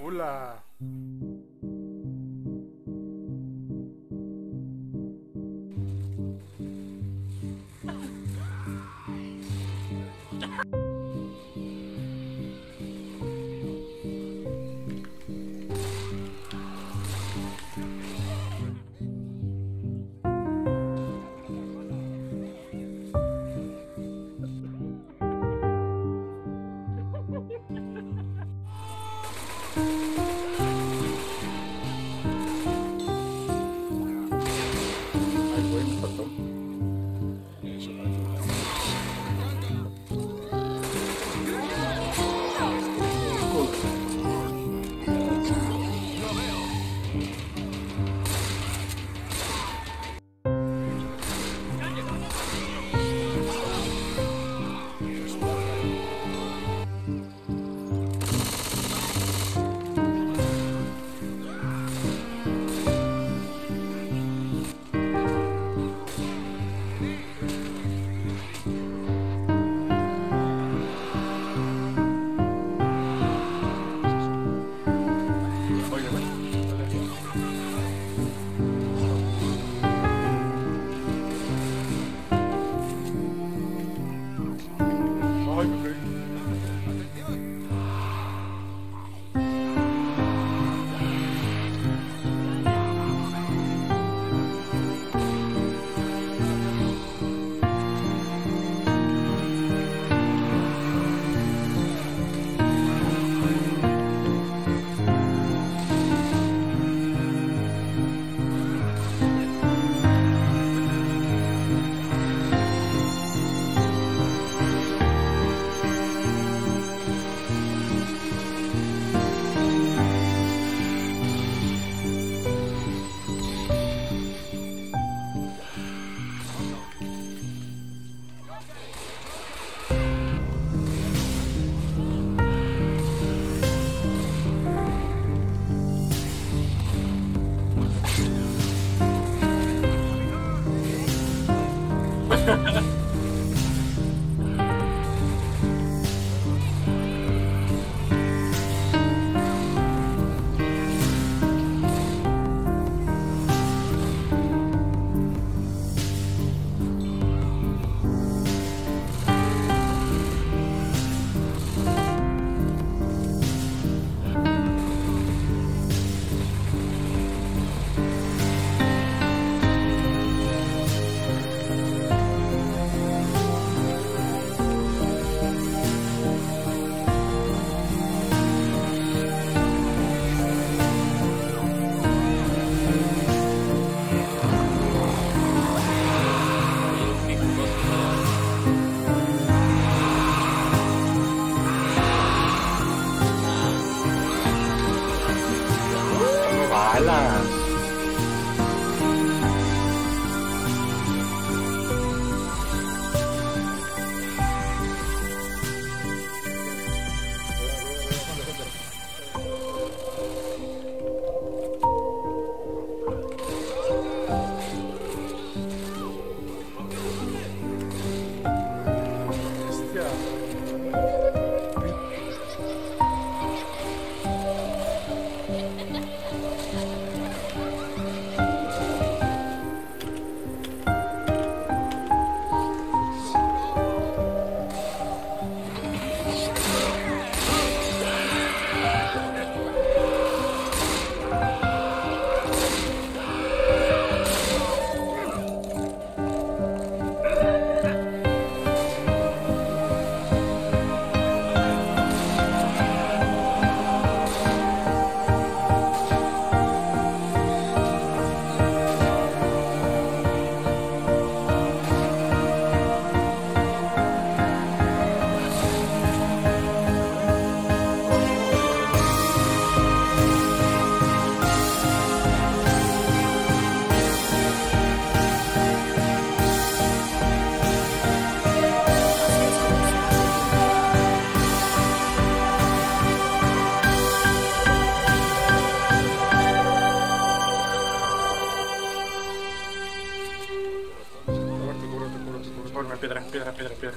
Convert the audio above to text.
Hola. Ha ha ha. Por, por, piedra, piedra, piedra, piedra.